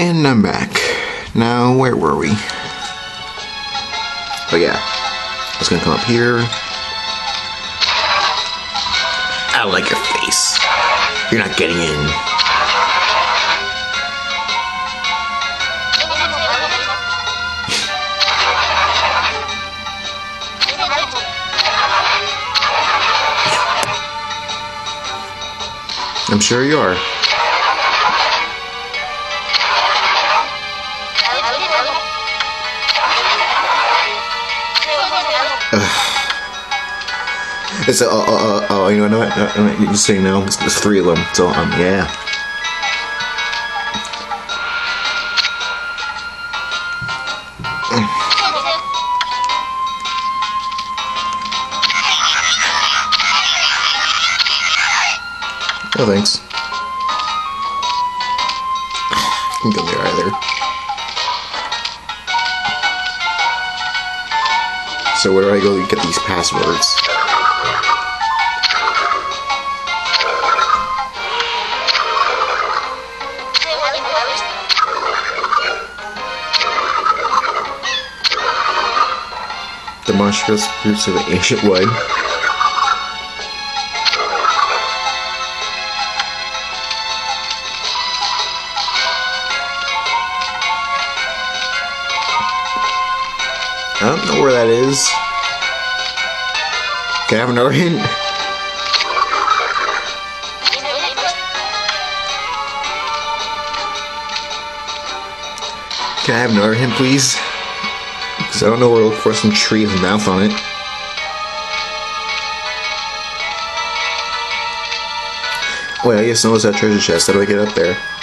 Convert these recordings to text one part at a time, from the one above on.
And I'm back. Now, where were we? Oh yeah, it's gonna come up here. I like your face. You're not getting in. I'm sure you are. It's uh, uh, uh, oh, you know what? Uh, uh, you just saying now. There's three of them. So um, yeah. Oh, thanks. I can go there So where do I go to get these passwords? The monstrous roots of the ancient wood. Is. Can I have another hint? Can I have another hint, please? Because I don't know where to look for some tree with a mouth on it. Wait, I guess no, it's that treasure chest. How do I get up there?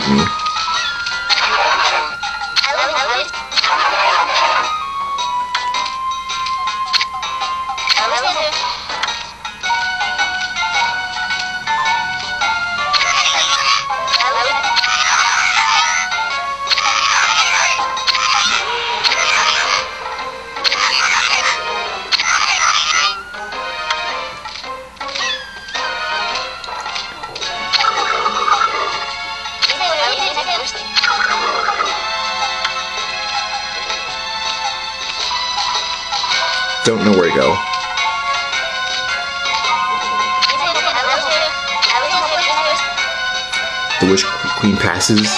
How Don't know where to go. The Witch Queen passes.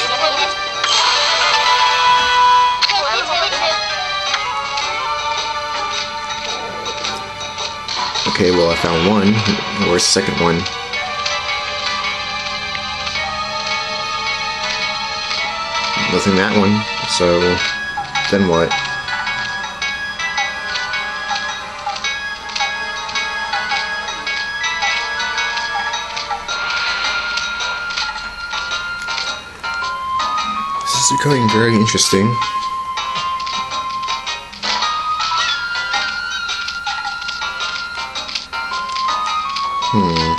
Okay, well I found one. Where's the second one? Nothing that one. So, then what? Becoming very interesting. Hmm.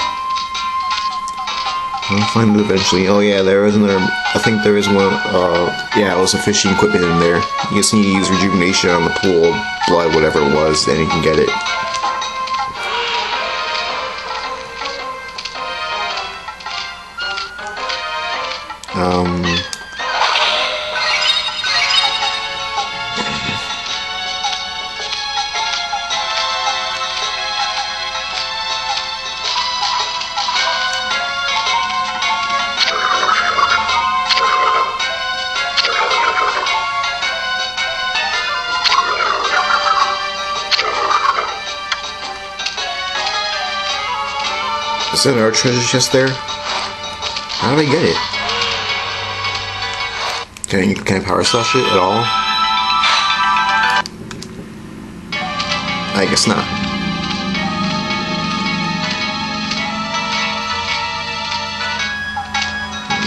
I'll find it eventually. Oh yeah, there is another. I think there is one. Uh, yeah, it was a fishing equipment in there. You just need to use rejuvenation on the pool blood, whatever it was, then you can get it. Um. Is that our treasure chest there? How do I get it? Can I, can I power slash it at all? I guess not.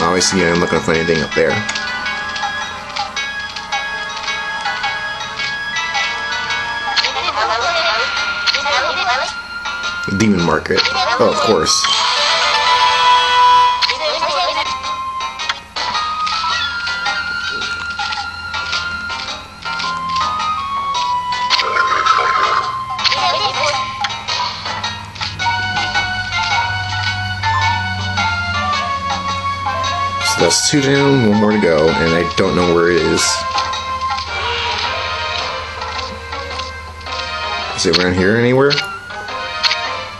Obviously, I'm not gonna find anything up there. Demon Market. Oh, of course. So that's two down, one more to go, and I don't know where it is. Is it around here anywhere?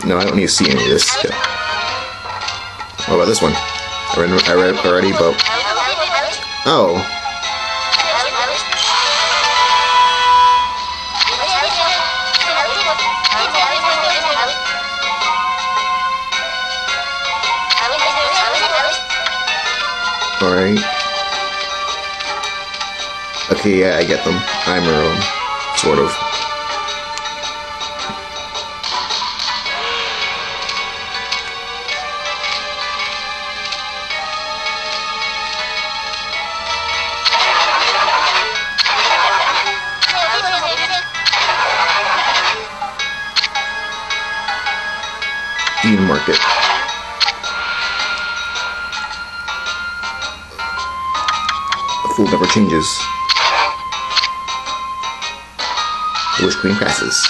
No, I don't need to see any of this. What about this one? I read, I read already, but... Oh. Alright. Okay, yeah, I get them. I'm around. Sort of. Never changes. The Witch Queen passes.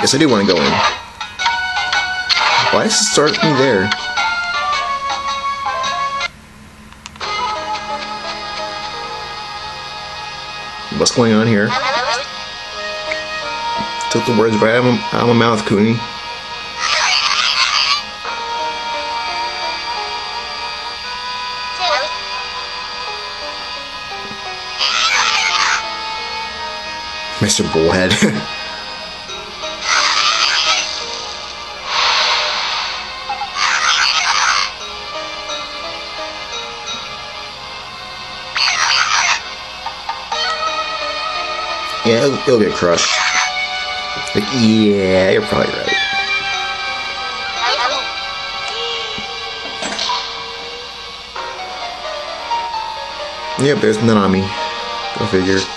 Yes, I do want to go in. Why does it start me there? What's going on here? Took the words right out of my mouth, Kuni. Mr. Bullhead. yeah, it'll, it'll get crushed. Like, yeah, you're probably right. Yep, there's Nanami. Go figure.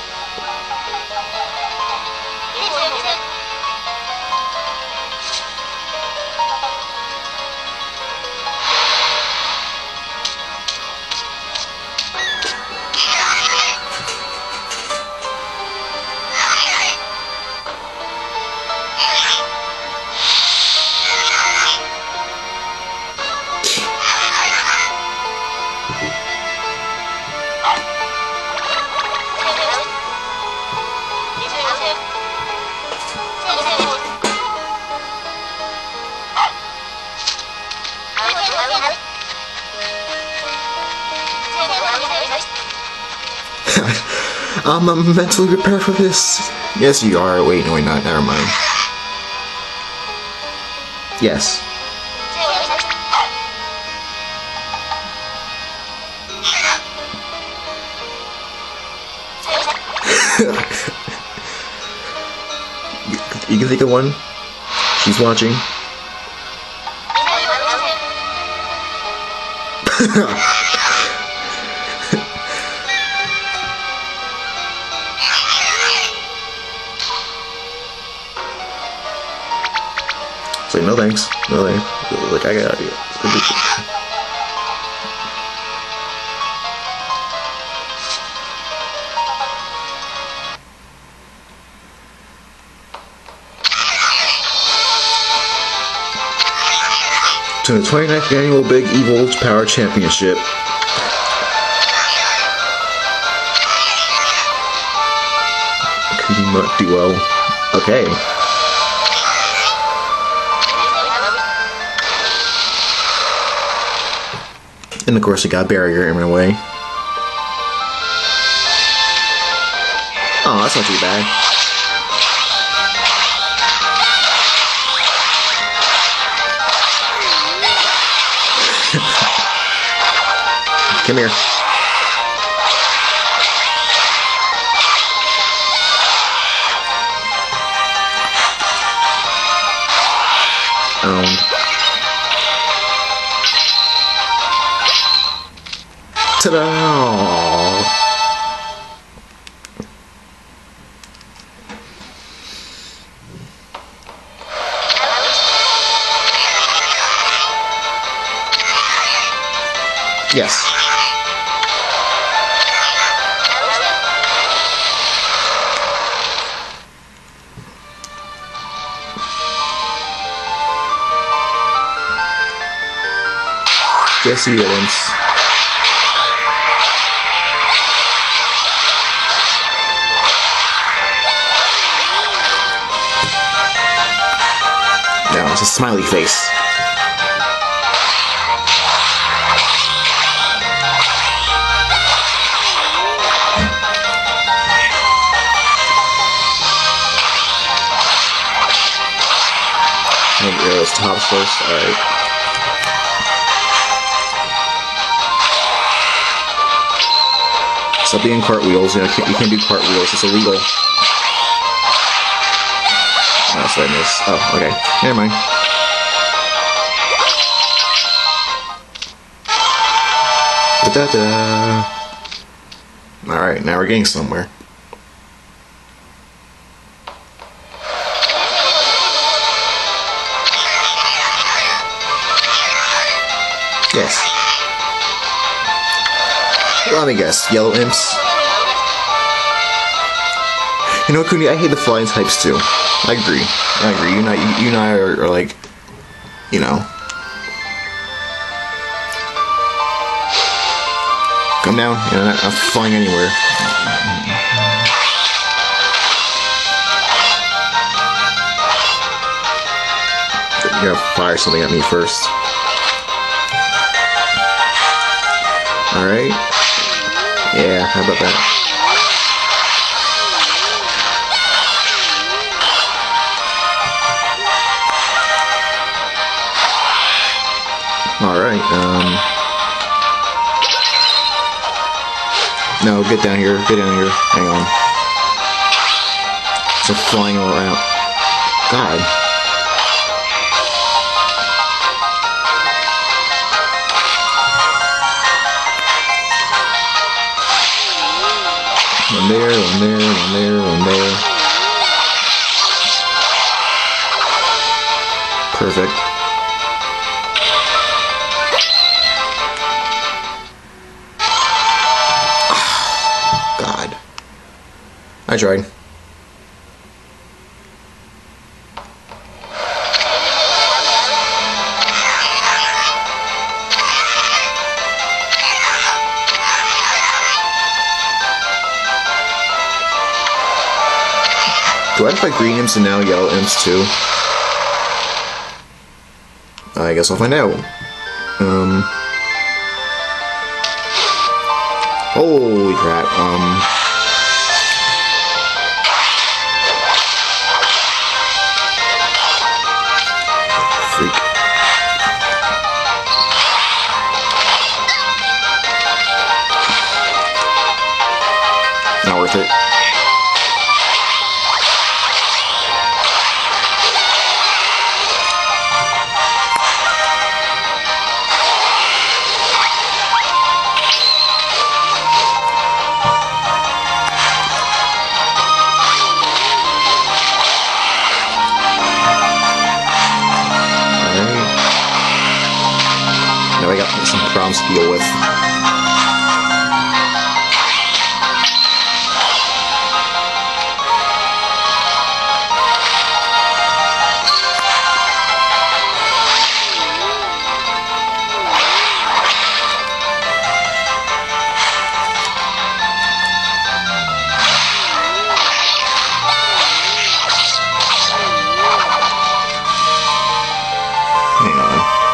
I'm, I'm mentally prepared for this. Yes, you are. Wait, no, wait, not. Never mind. Yes. you can think of one. She's watching. thanks. Like, I got it. To the 29th annual Big Evil Power Championship. Kuma Duo. Okay. And of course, I got barrier in my way. Oh, that's not too bad. Come here. Ta-da! Yes. Yes, he. No, it's a smiley face. Make arrows tops first. Alright. Stop being cartwheels. You, know, you can't do cartwheels. It's illegal. Oh, okay. Never mind. Da da da. Alright, now we're getting somewhere. Yes. Let me guess, yellow imps? You know, Kuni, I hate the flying types too. I agree. I agree. You and I, you, and I are, are like, you know. Come down. You're not, not flying anywhere. You're gonna fire something at me first. Alright. Yeah, how about that? Alright, um... No, get down here, get down here. Hang on. It's flying around. God. One there, one there, one there, one there. Perfect. I tried. Do I fight green imps and now yellow imps too? I guess I'll find out. Um. Holy crap. Um. Not worth it. Some problems to deal with.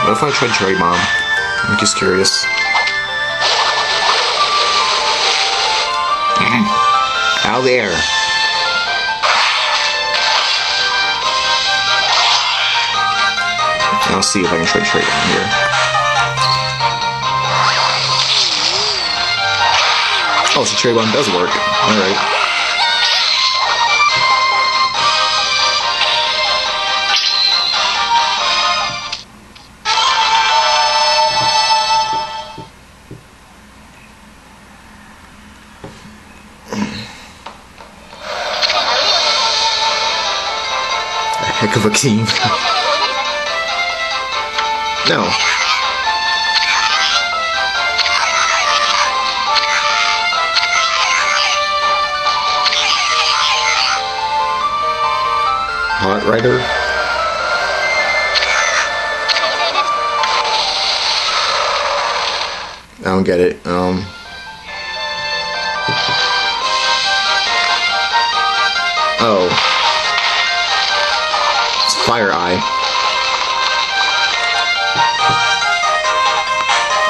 What if I tried Cherry Bomb? I'm just curious. Out there. I'll see if I can try Cherry Bomb here. Oh, so Cherry Bomb does work. Alright. No. Hot Rider. I don't get it. Um. Oh. Fire Eye.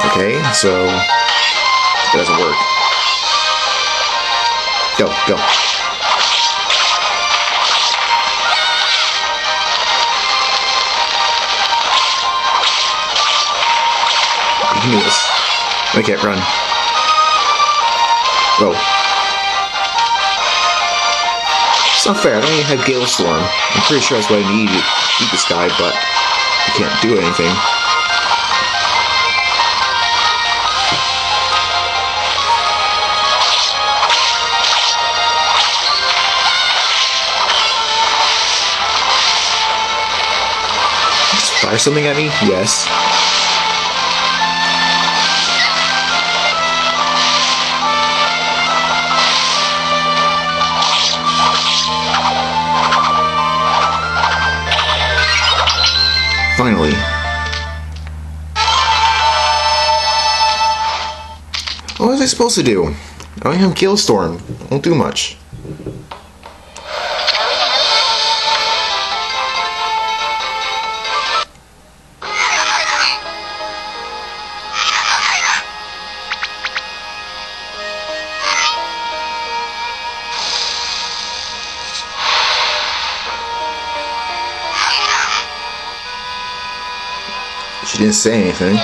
Okay, so it doesn't work. Go, go. You can do this. I can't run. Go. It's not fair. I don't even have Gale Storm. I'm pretty sure that's what I need to beat this guy, but I can't do anything. Fire something at me? Yes. Finally. What was I supposed to do? Oh, I don't have Gale Storm. Won't do much. She didn't say anything.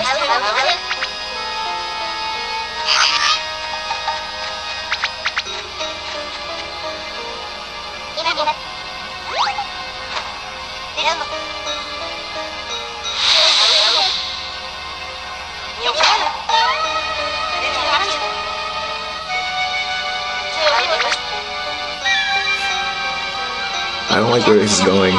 I don't like where this is going.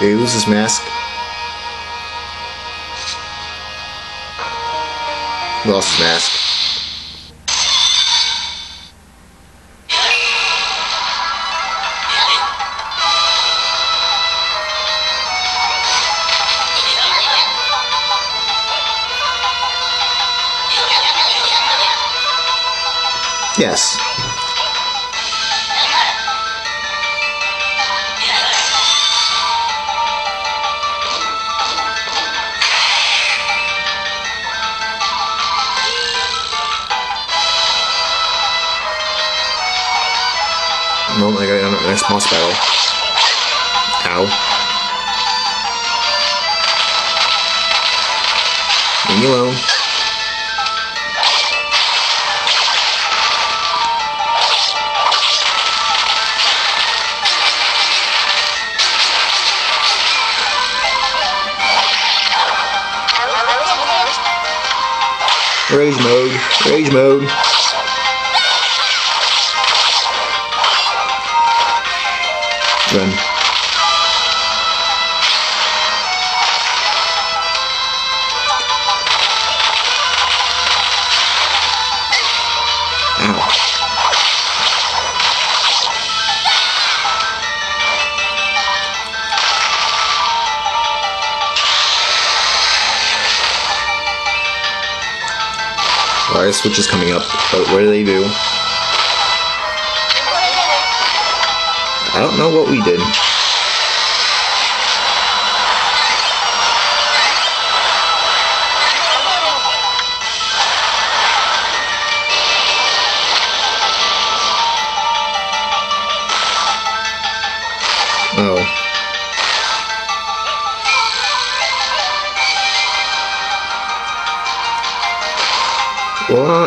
Did he lose his mask? Lost his mask. No, I got a boss battle. Ow. Leave me alone. Rage mode. Rage mode. Switch is coming up, but what do they do? I don't know what we did.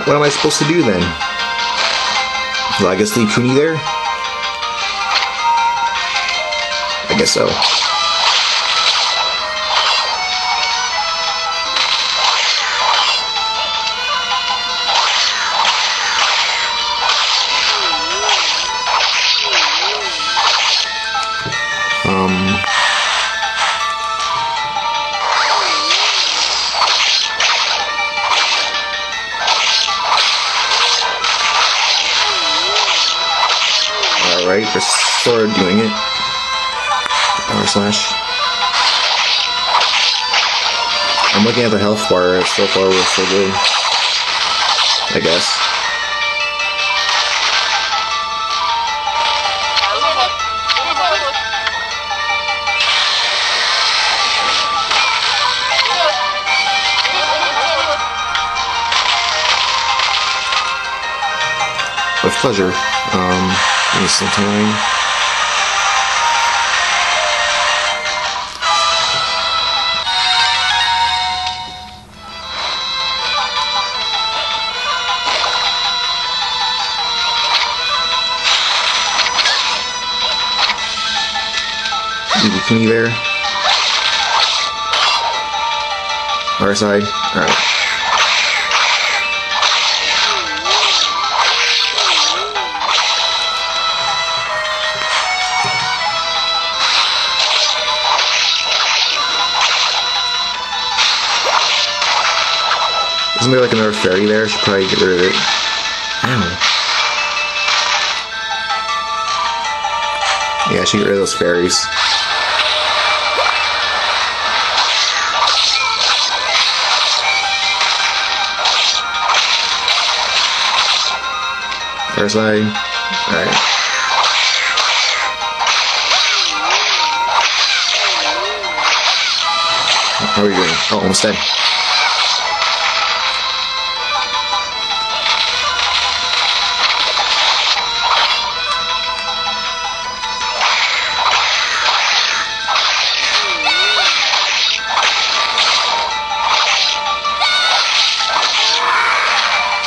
What am I supposed to do then? Will I just leave Kuni there? I guess so. Slash. I'm looking at the health bar, so far we're so good. I guess. With pleasure. Um, some time. Me there. Our side. Alright. Isn't there like another fairy there? I should probably get rid of it. Ow. Yeah, I should get rid of those fairies. Eye. Alright. How are we doing? Oh, almost dead.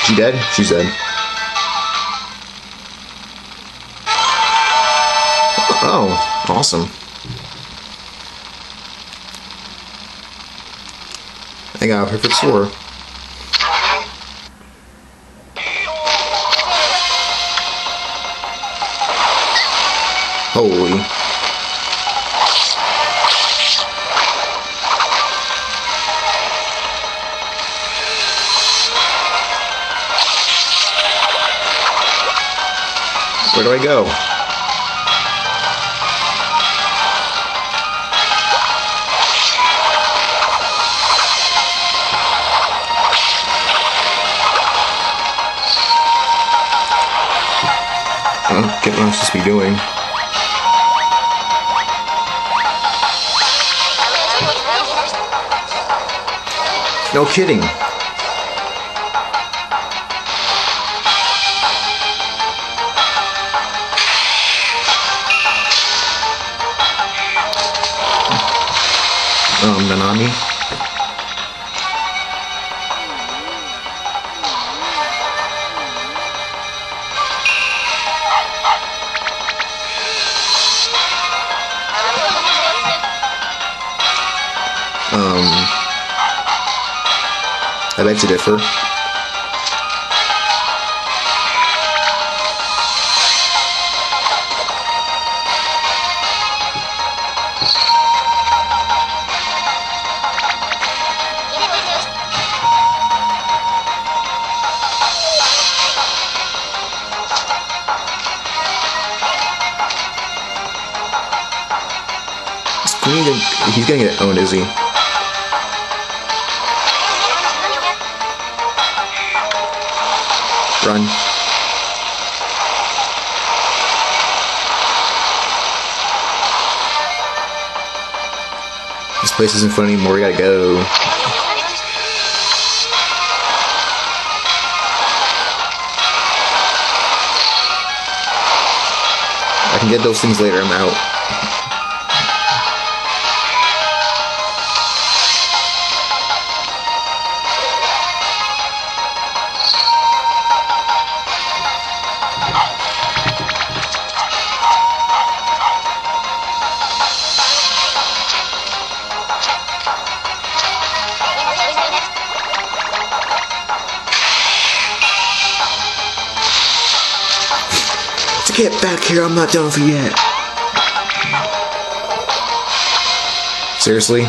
She dead? She's dead. Oh, awesome. I got a perfect score. Holy. Where do I go? I'm supposed to be doing. No kidding. Beg to differ. He's gonna get owned, is he? Place isn't fun anymore, we gotta go. I can get those things later, I'm out. Back here, I'm not done for yet. Seriously?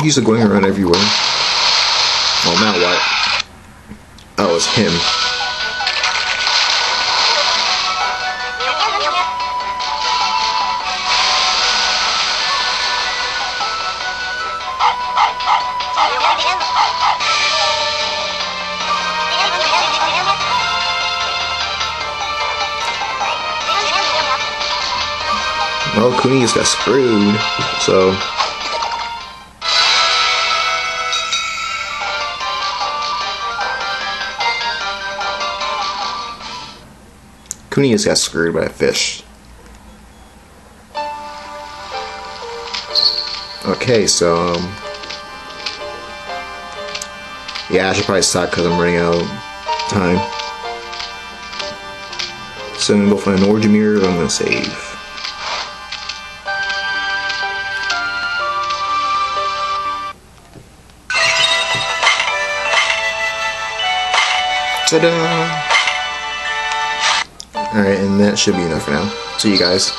Poggies are going around everywhere. Oh, now what? Oh, it's him. Well, Kuni just got screwed, so... Kuni just got screwed by a fish. Okay, so... Um, yeah, I should probably stop because I'm running out of time. So I'm gonna go find Orgemir, I'm gonna save. Ta-da! Alright, and that should be enough for now. See you guys.